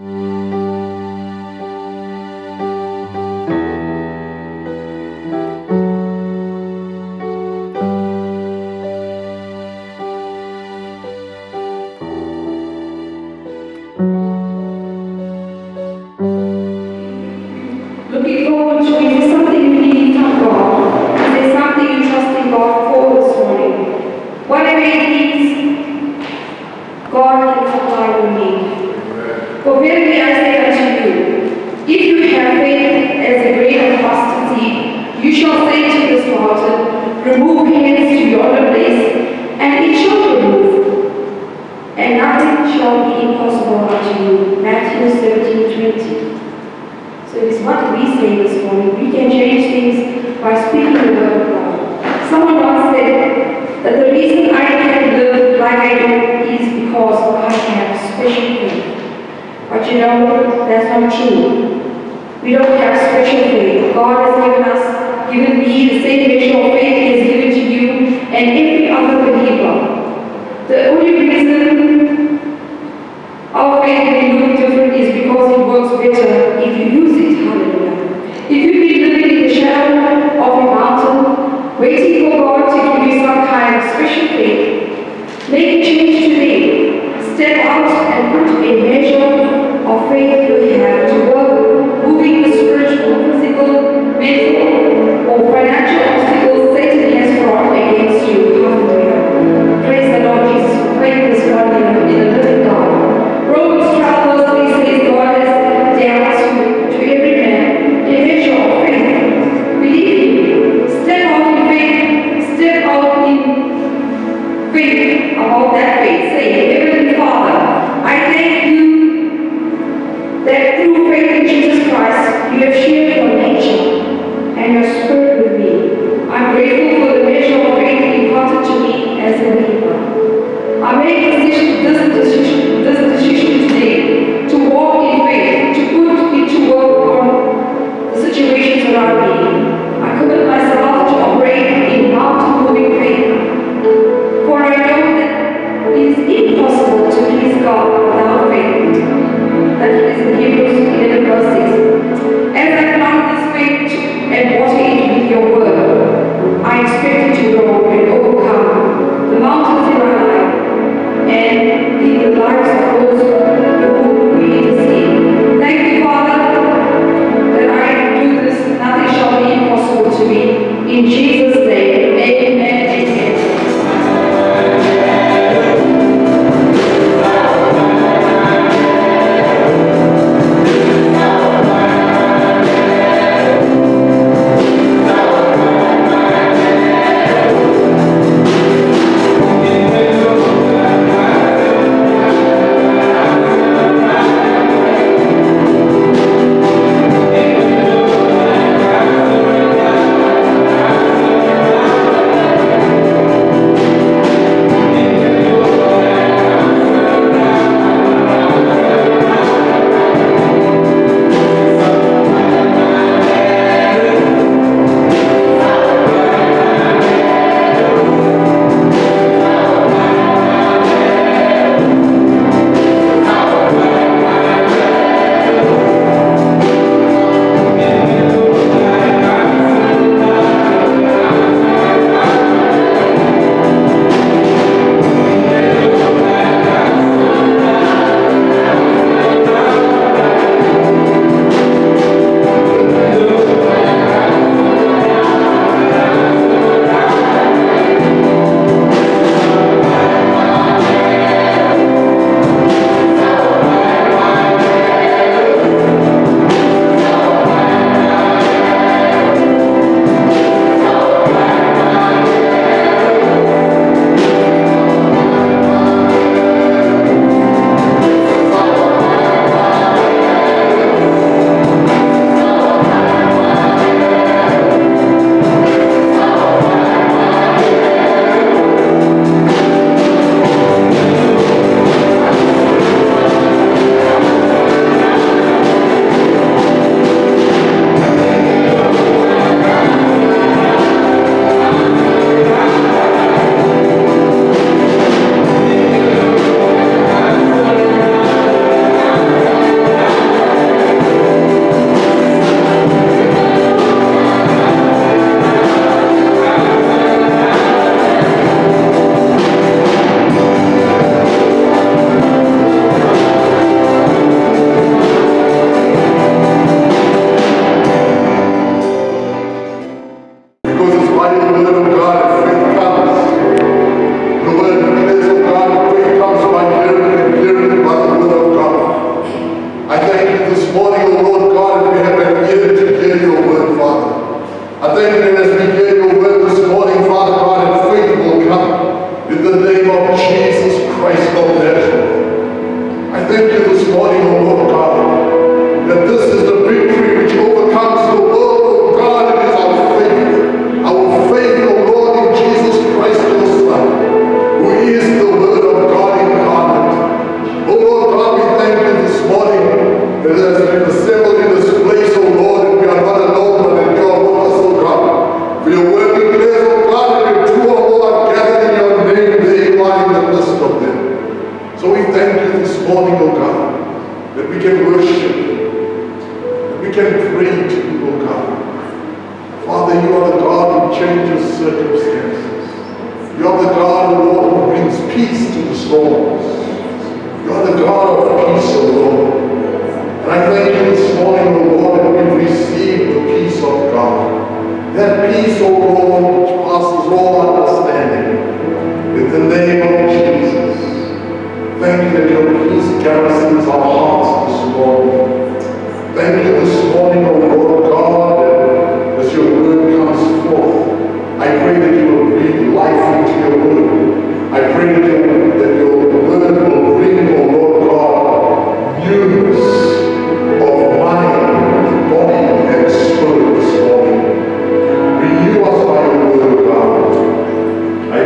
Looking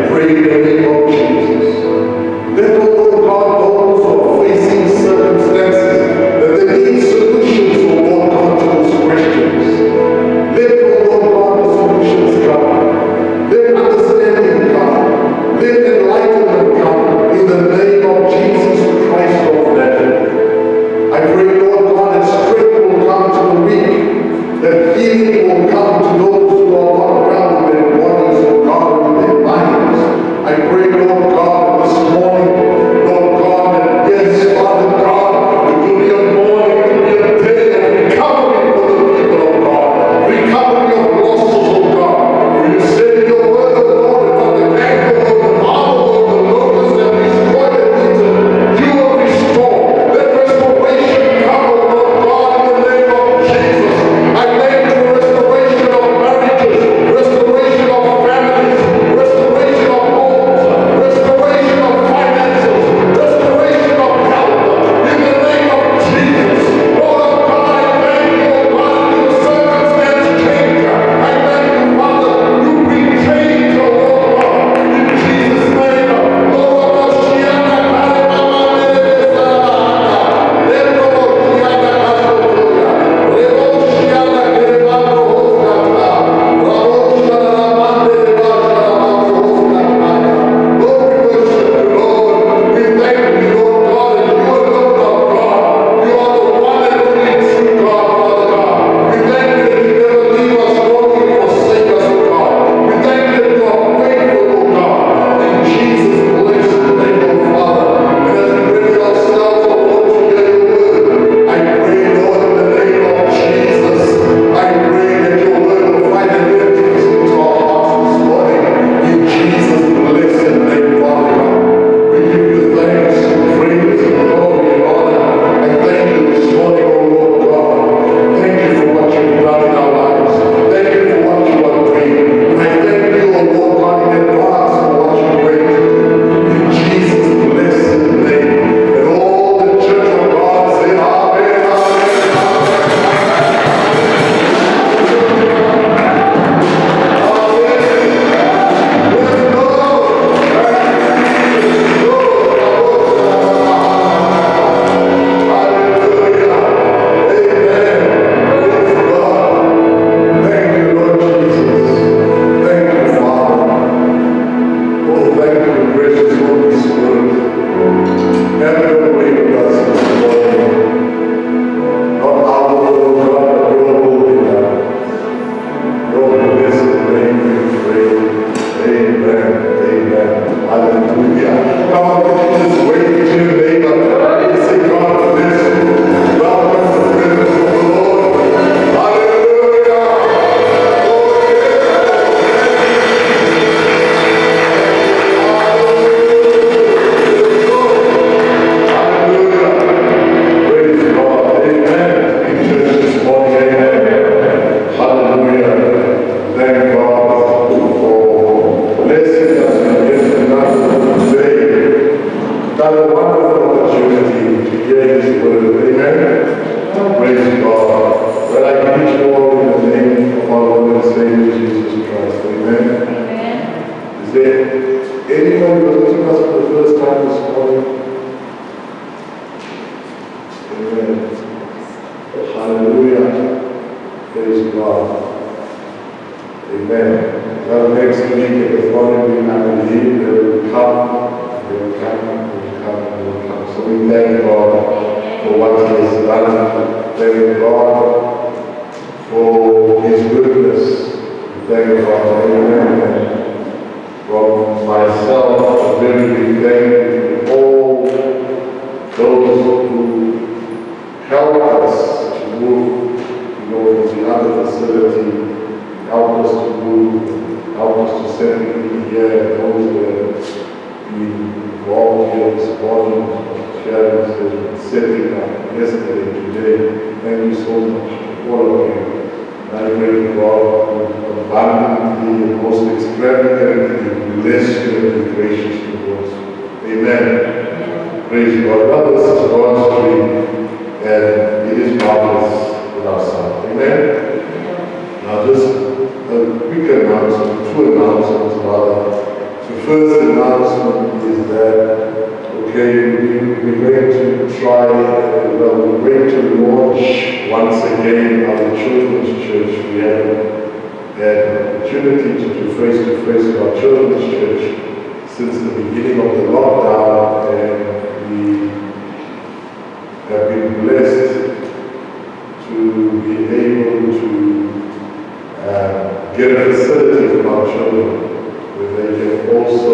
pray in the. Be gracious towards. Amen. Praise God. This is God's dream, and it is marvelous in our son. Amen. Now, just a quick announcement, two announcements rather. The first announcement is that, okay, we, we're going to try, well, we're going to launch once again our children's church. We have had an opportunity to do face-to-face with our children's church since the beginning of the lockdown, and we have been blessed to be able to uh, get a facility for our children where they can also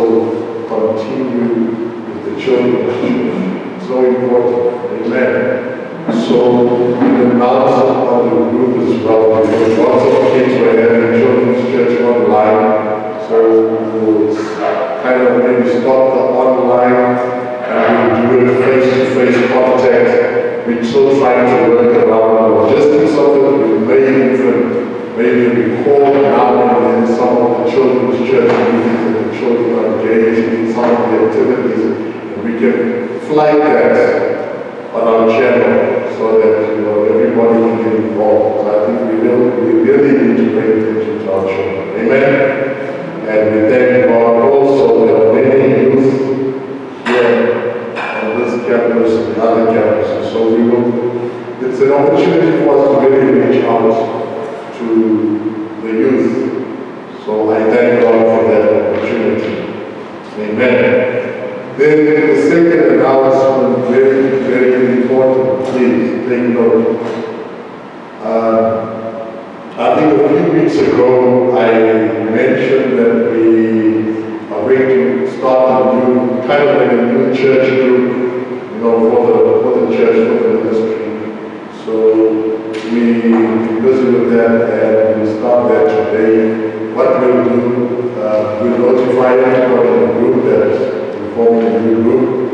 continue with the children's church. So important. Amen. So we announced on the group as well because lots of kids were having children's church online. So we'll kind of maybe stop the online uh, and we'll do it face-to-face contact. We're still trying to work around the logistics of it. We may even maybe record now and then some of the children's church meetings the children are engaged in some of the activities. And we can flag that on our channel so that you know everybody can get involved. So I think we really, we really need to pay attention to our children. Amen. And we thank and the other campuses. So we will, it's an opportunity for us to really reach out to the youth. So I thank God for that opportunity. Amen. Then the second announcement, very, very important, please take note. Uh, I think a few weeks ago I mentioned that we are going to start a new, kind of like a new church group, you know, for the, for the church, for the ministry. So we be busy with that and we'll start that today. What we'll do, uh, we'll notify everybody in the group that we formed a new group.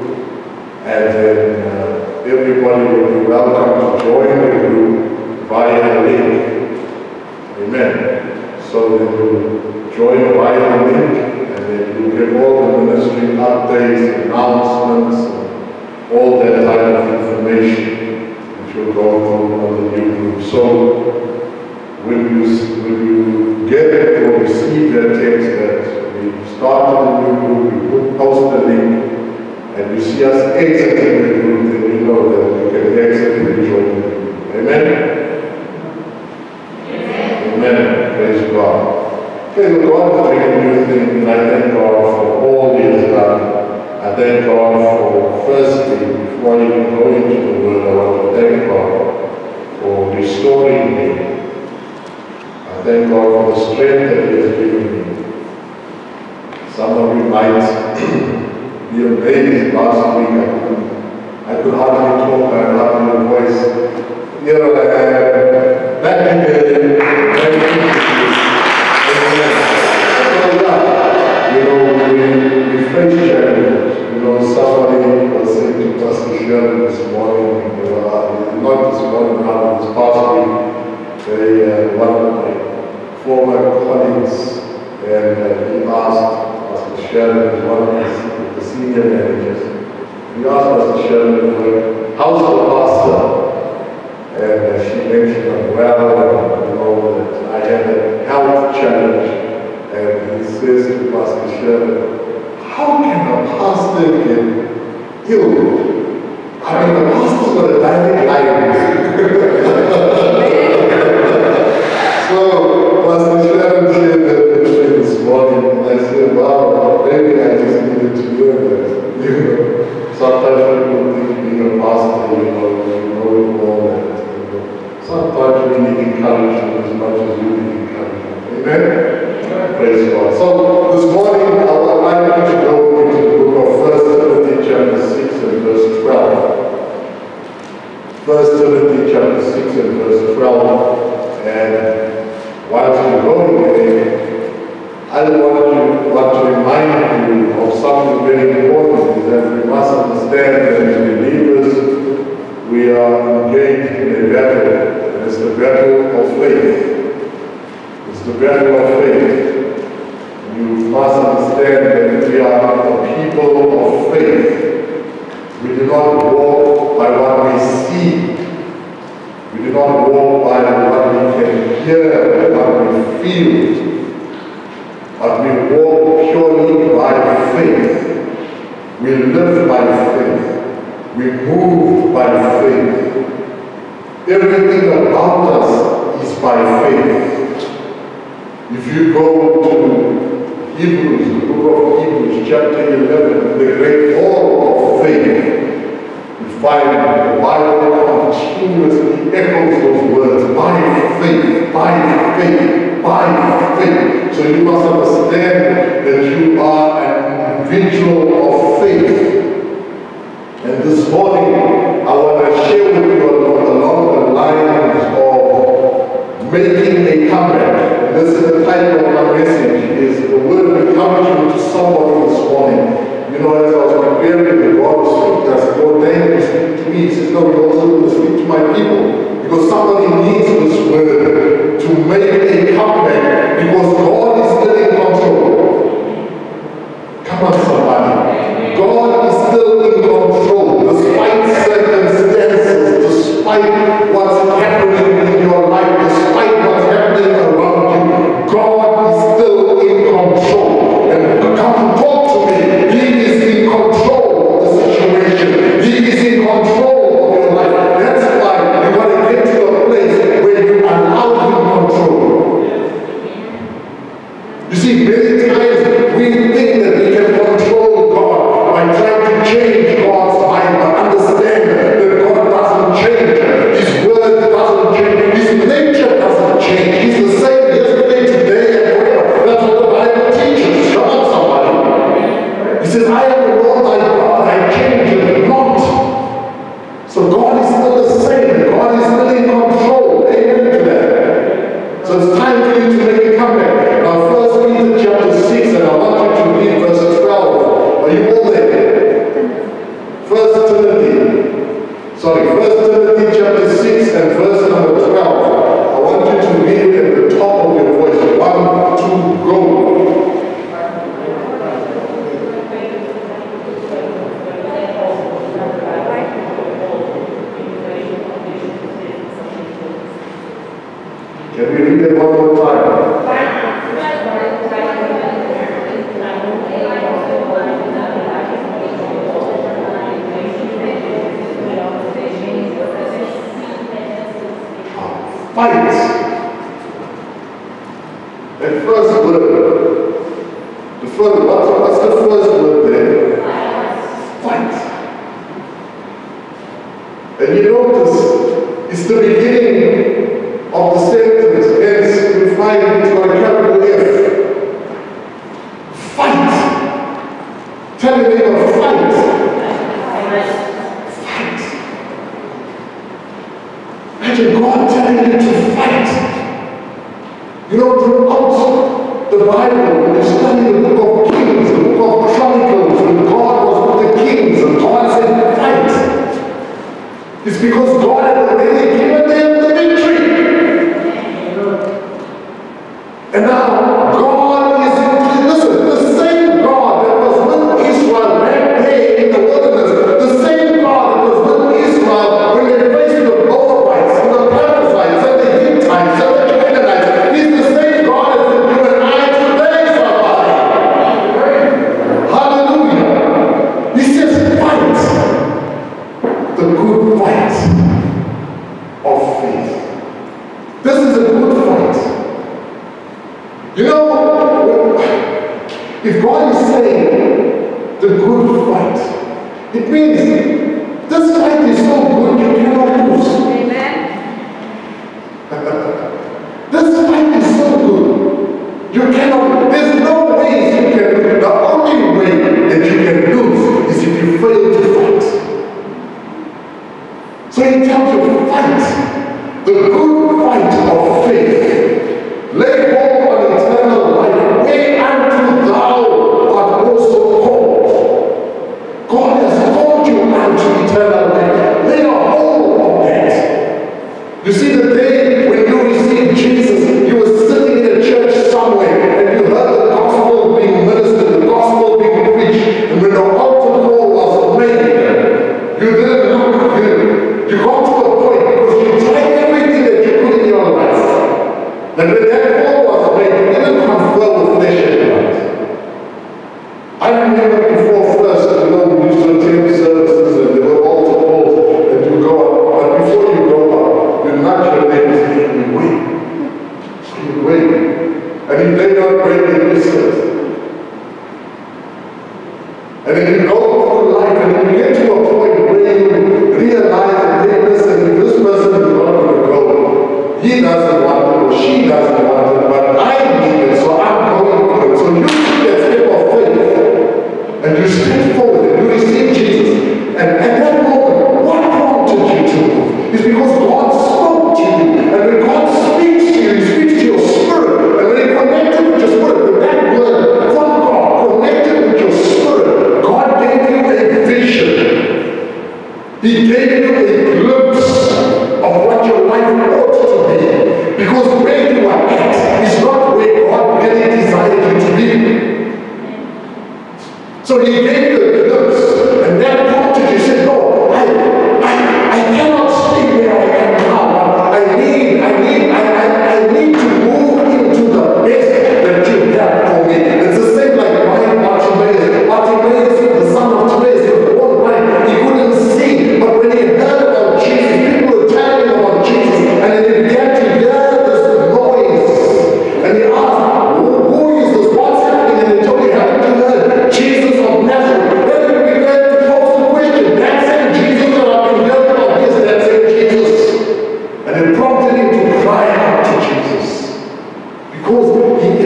And then uh, everybody will be welcome to join the group via a link. Amen. So they will join via link and then you get all the ministry updates, announcements, all that type of information which will go through on the new group. So when you, when you get it or receive that text that we started a new group, we put post the link, and you see us exiting the group, then you know that you can exit and join the group. Amen? Amen. Praise God. Okay, so God doing a new thing, and I thank God for all He has done. Thank God for, firstly, before even go into the Word, I want to thank God for restoring me. I thank God for the strength that He has given me. Some of you might be amazed last week. I could, I could hardly talk, I had a voice. Uh, Here I am, back again. Thank you. You know, we, we face challenges know, somebody was saying to Pastor this morning, uh, not this morning, rather this past week, they, uh, one of my former colleagues, and uh, he asked Pastor Sheridan, one of the senior managers, he asked Pastor Sheridan, how's the pastor? And uh, she mentioned, well, you know, that I had a health challenge. And he says to Pastor Sheridan, how can a pastor get healed? I mean, the pastor's got a direct line. so, Pastor Sharon shared that this morning, and I said, wow, maybe I just needed to hear that. You know, sometimes people think being a pastor, you know, you know all that. Sometimes we need encouragement as much as you need encouragement. Amen? Praise God. So, this morning, I First Timothy chapter 6 and verse 12. And whilst you're going there, I want want to remind you of something very important is that we must understand that as believers, we are engaged in a battle, and it's the battle of faith. It's the battle of faith. You must understand that we are a people of faith. We do not walk by what we see. We do not walk by what we can hear, what we feel. But we walk purely by faith. We live by faith. We move by faith. Everything about us is by faith. If you go to Hebrews, the book of Hebrews, chapter 11, the great hall of faith, you find the Bible continuously echoes those words by faith, by faith, by faith. So you must understand that you are an individual of faith. And this morning, I want to share with you along the lines of making a comeback. This is the title of my message, is the word encouragement to somebody this morning. You know, as I was preparing the God speaking, I said, Lord, thank you, speak to me. He says, no, you're also speak to my people. Because somebody needs this word to make a comeback because God is still in control. Come on, somebody. God is still in control despite circumstances, despite it's time for you to make a comeback. Now, First chapter 6, and I want you to read verse 12. Are you all there? First Timothy. Sorry, First Timothy chapter 6 and verse number 12. later to fight the good fight of faith.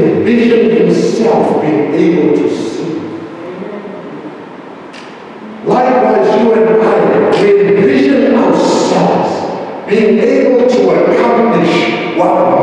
envision himself being able to see. Likewise, you and I, we envision ourselves being able to accomplish what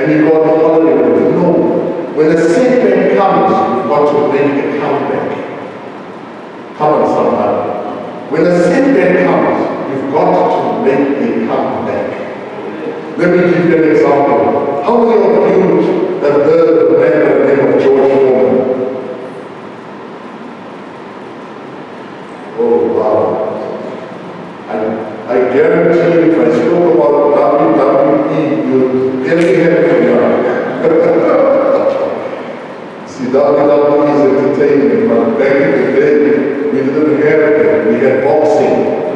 and you go to Hollywood. No. When the statement comes, you've got to make the come back. Come on, somebody. When the statement comes, you've got to make the come back. Let me give you an example. How many of you have heard the man the name of George Foreman? Oh, wow. I, I guarantee if I spoke about WWE, entertainment, but back in the day, we didn't have that. We had boxing.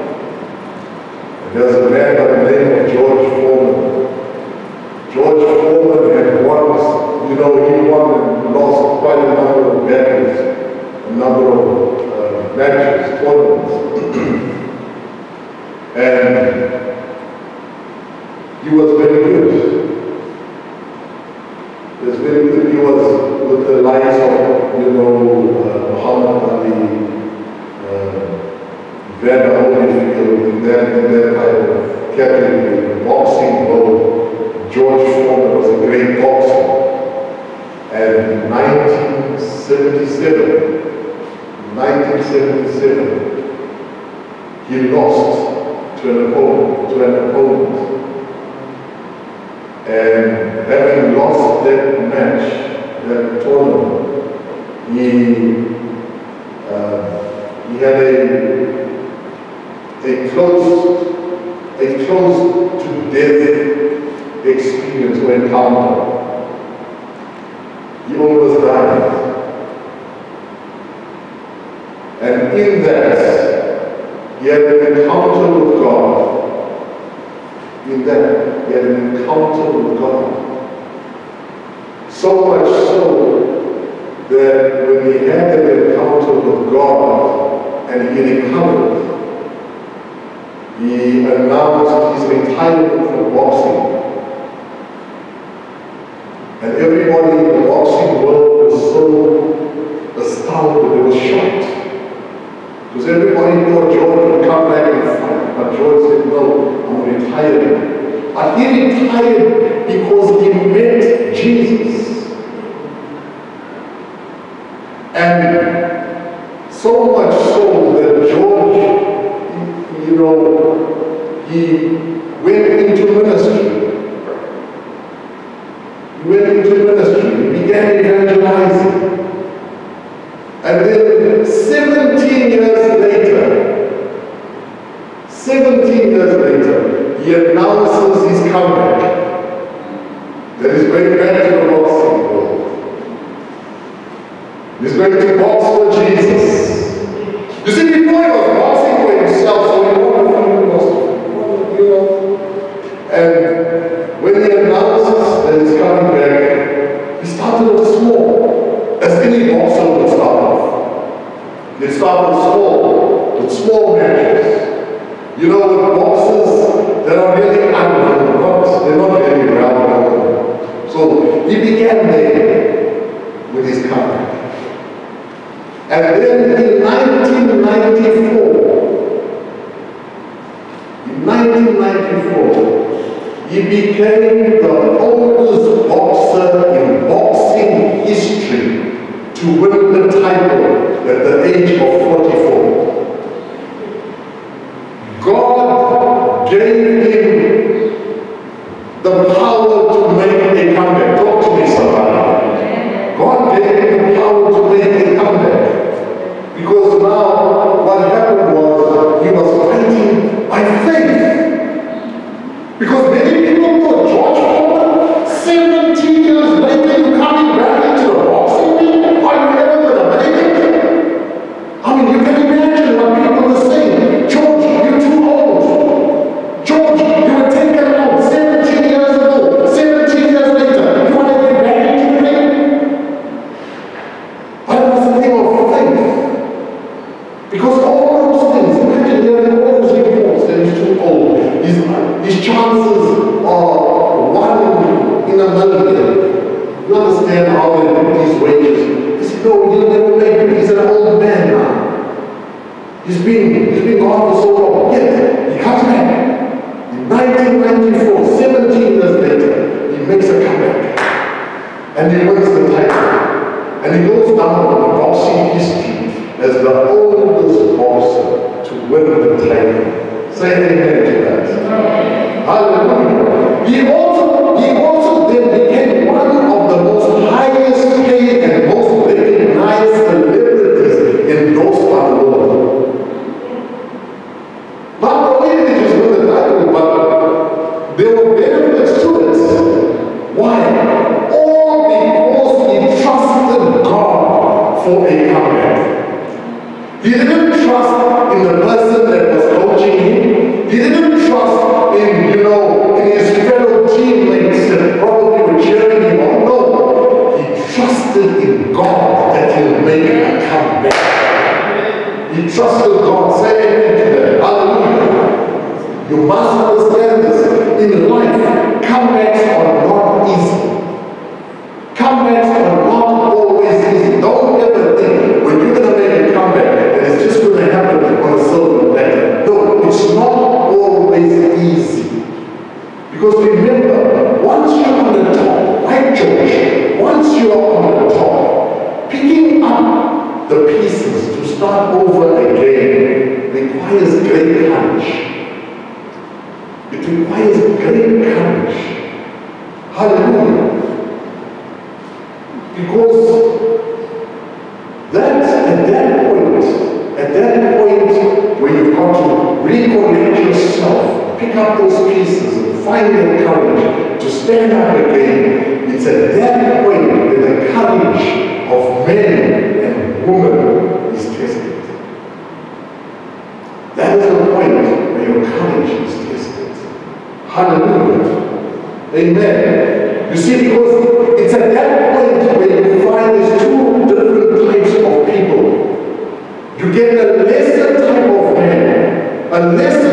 Because everybody thought George would come back and fight, but George said, no, I'm retiring. But he retired because he met Jesus. nothing. You understand how these wages. He said, no, he'll never make it. He's an old man now. He's been, he's been gone for so long. Yet, he comes back. In 1994, 17 years later, he makes a comeback. And he wins the title. And he goes down on the boxing history as the oldest boxer to win the title. Say amen to that. Hallelujah. He also man.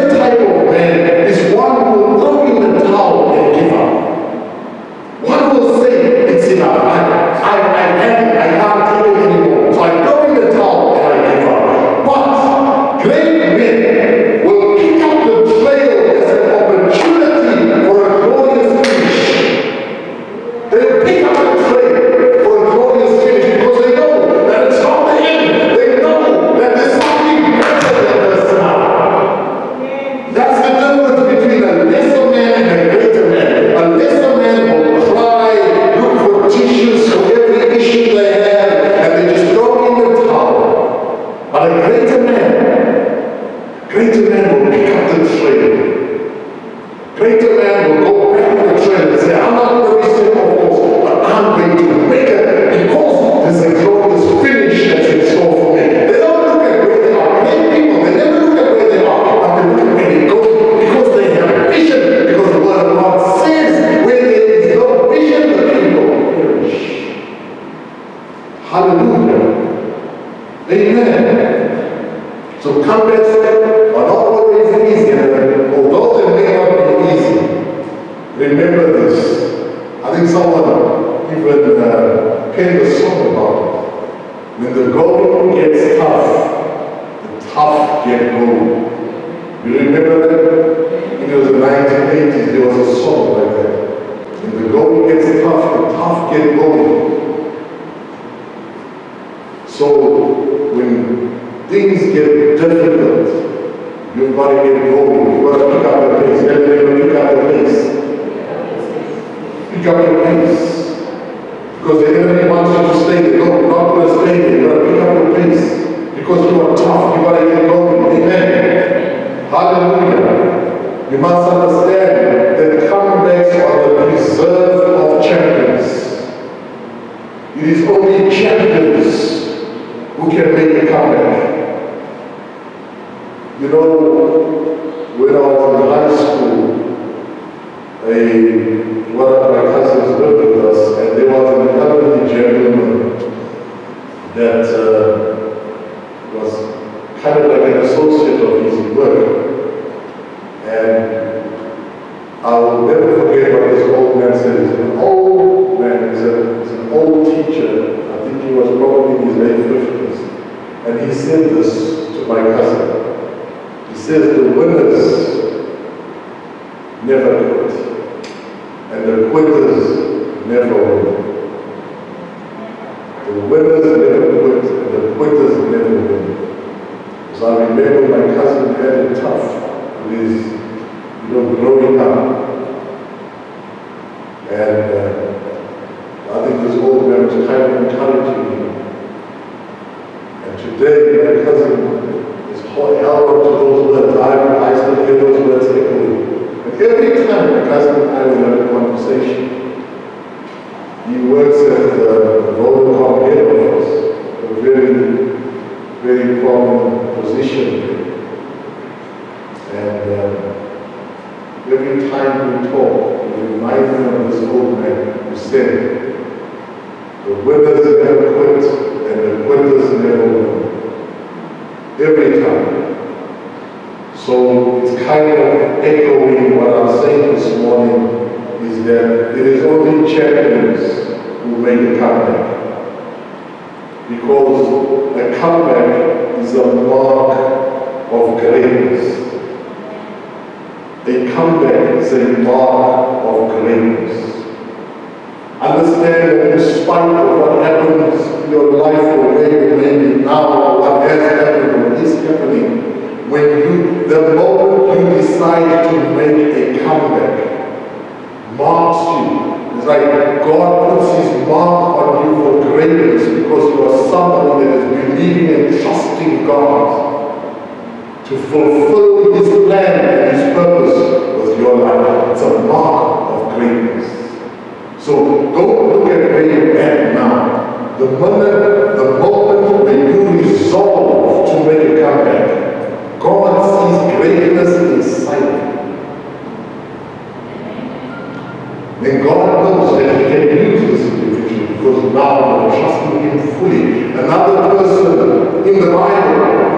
And God knows that He can use this individual because now I'm trusting Him fully. Another person in the Bible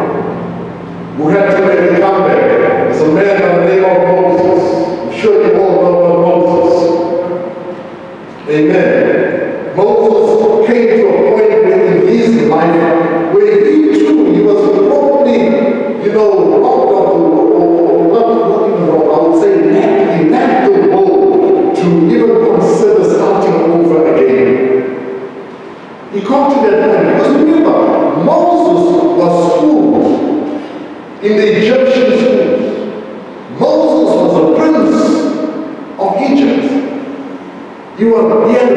who had to make a comeback is a man by the name of Moses. I'm sure antiguo, bien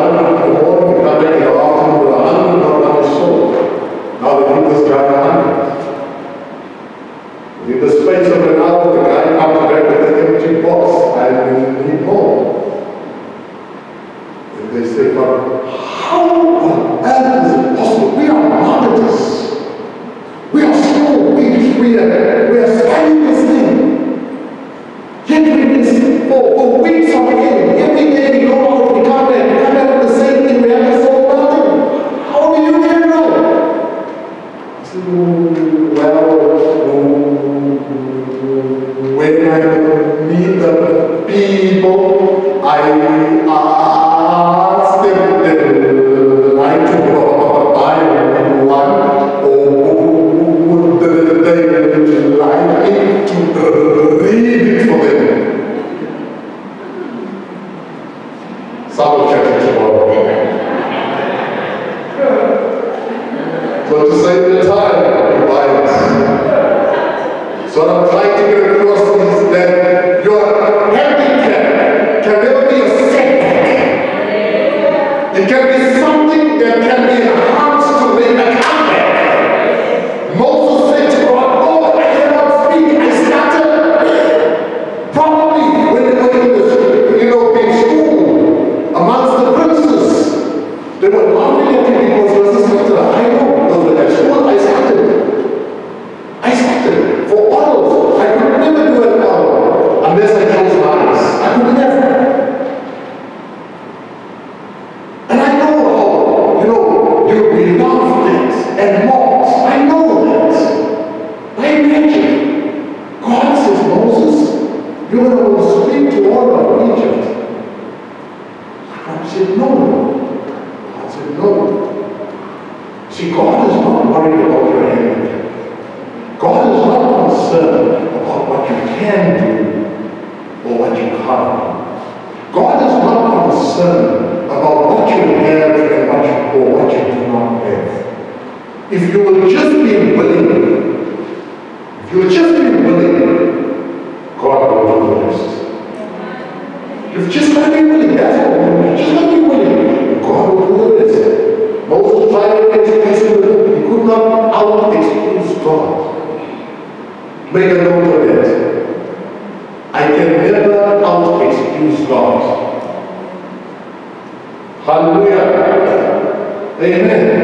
Lord, Just gotta be willing, that's all. Just gotta be willing. God will deliver us. Moses tried to get his he could not out expose God. Make a note of that. I can never out excuse God. Hallelujah. Amen.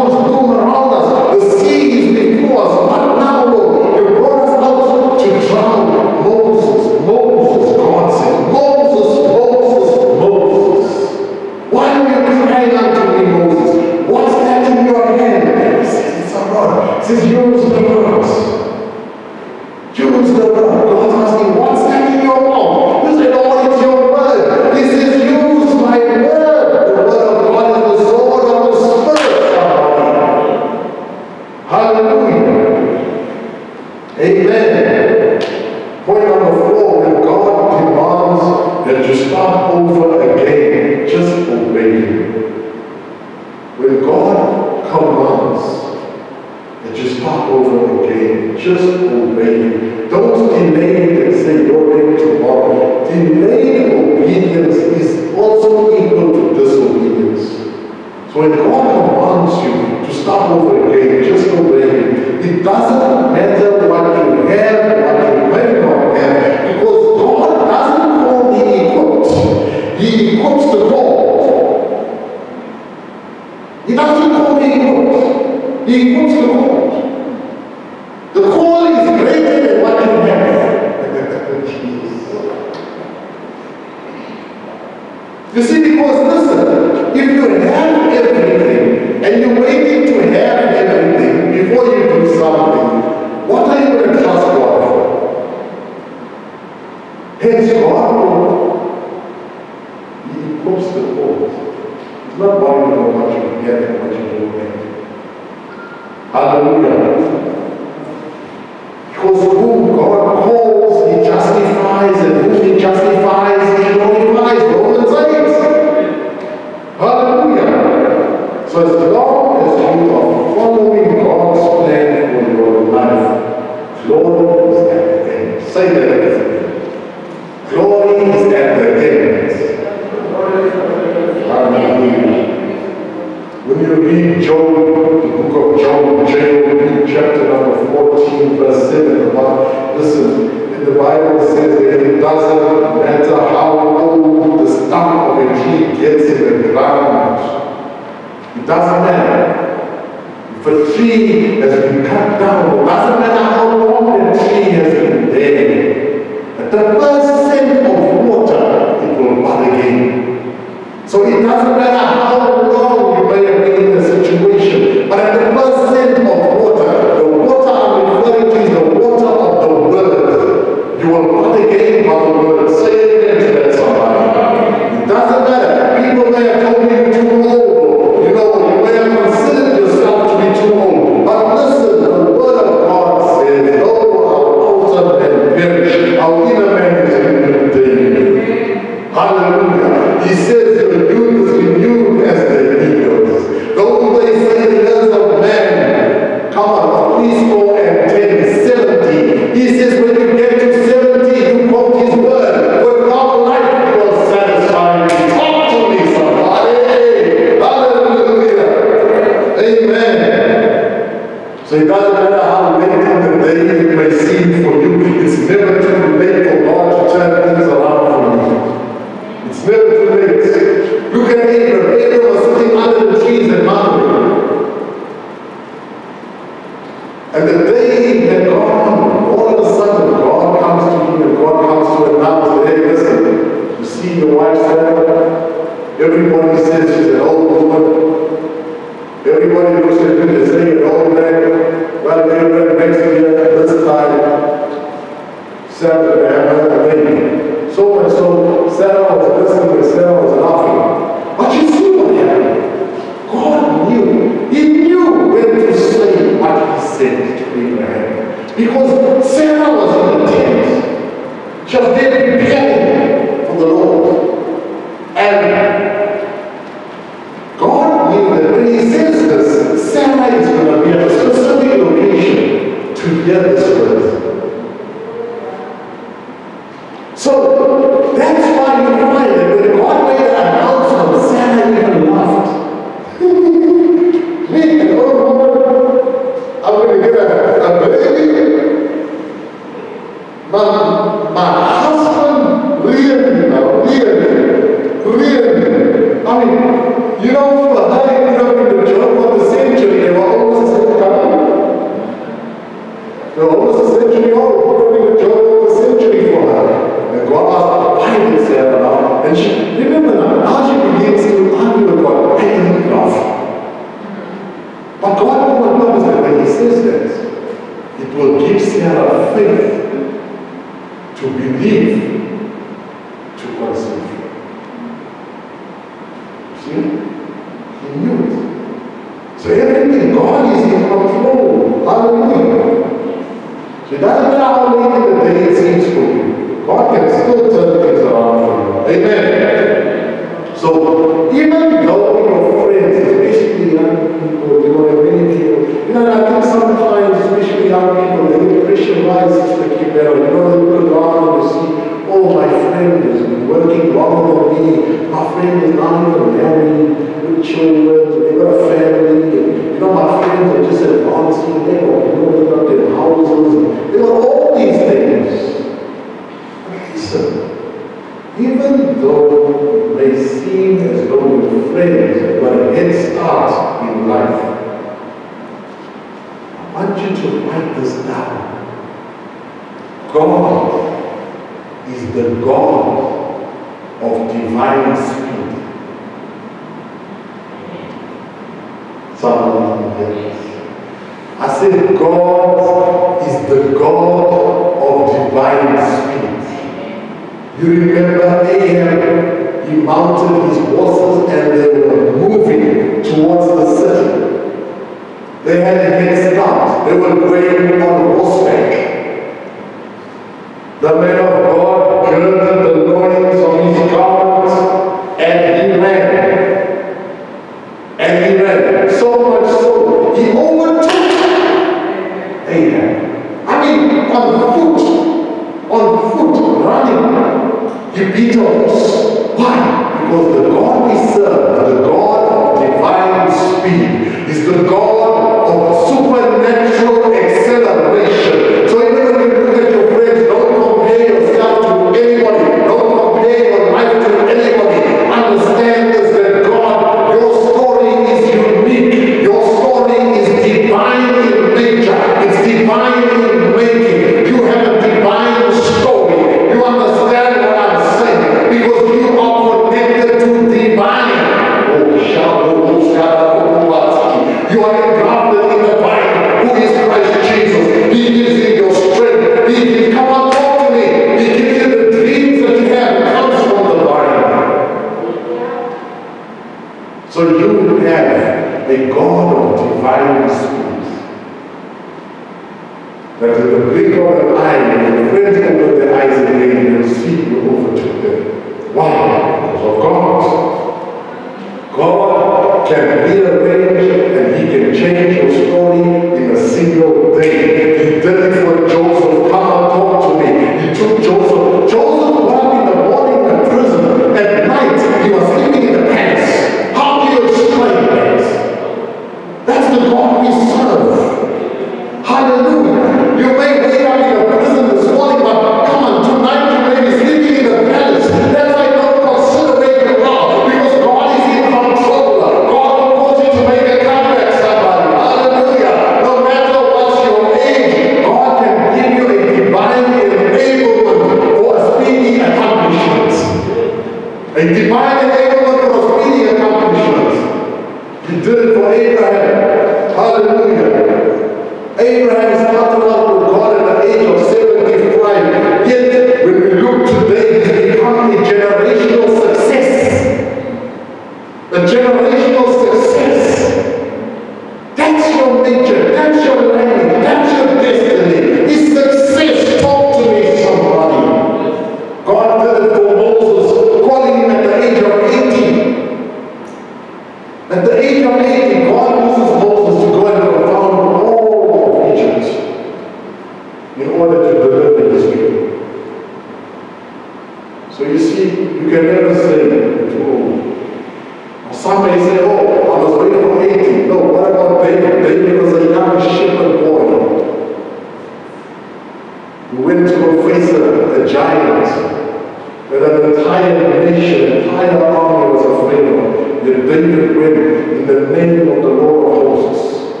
That an entire nation, an entire army was afraid of. Yet David went in the name of the Lord of hosts.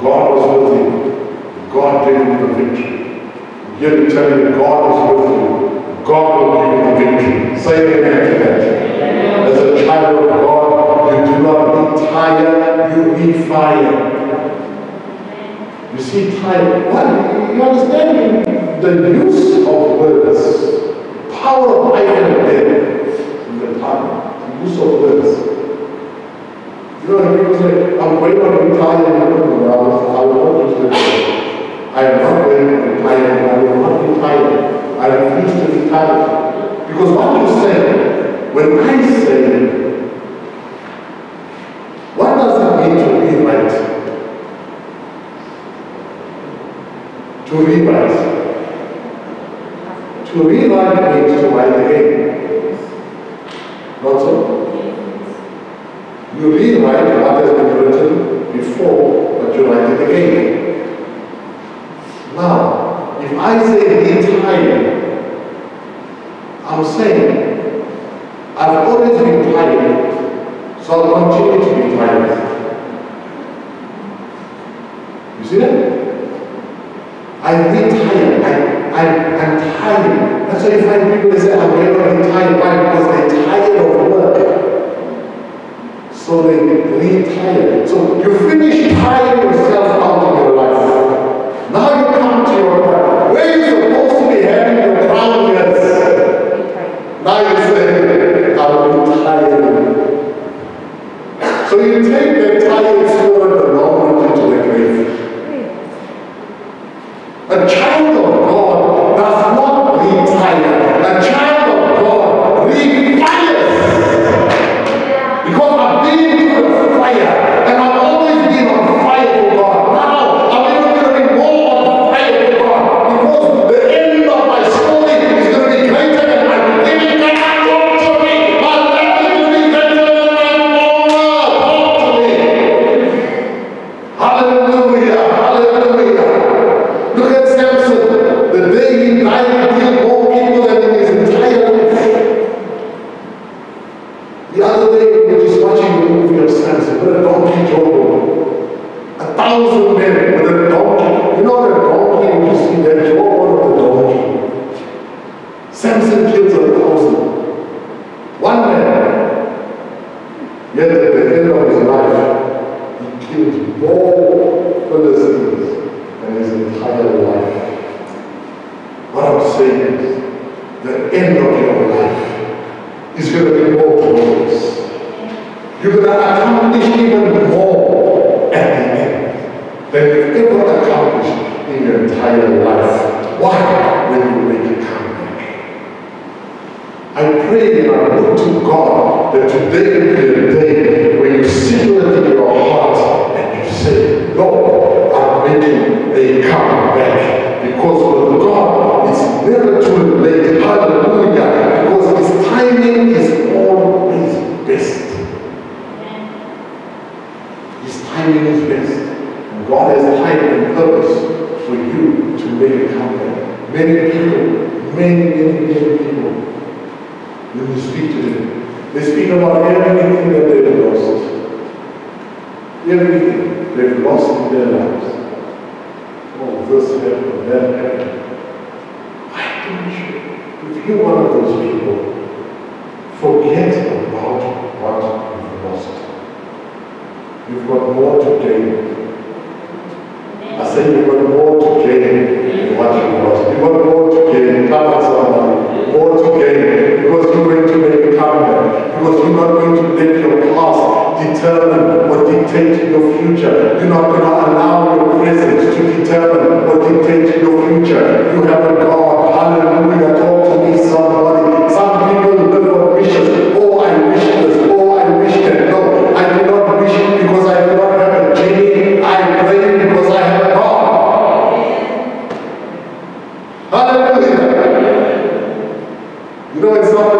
God was with him. God gave him the victory. Here to tell you, God is with you. God will give you the victory. Say amen to that. As a child of God, you do not be tired, you be fire. You see, time, what? You understand the use of words power of life and death in the tongue, use of words. You know, people say, I'm going to retire, I will, I will not word. I am not going to retire, I will not. I refuse to retire. Because what you say, when I say, what does it mean to rewrite? To rewrite. To rewrite means to write again. Not so? You rewrite what has been written before, but you write it again. Now, if I say retire, I'm saying I've always been tired, so I'll continue to be tired. You see that? I retire. I, I, I'm tired. That's why you find people that say, oh, I'm never retired. Why? Because they're tired of work. So they retire. So you finish tiring yourself out of your life. Now you come to your life. Where you supposed to be having your crown. Now you say, I'm retiring. So you take the tired spirit along with you to the grave. A child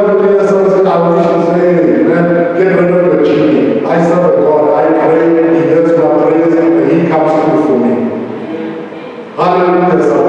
I believe something's happening. I get a little bit chummy. I said, "God, I pray. He hears my prayers. He comes through for me." Hallelujah.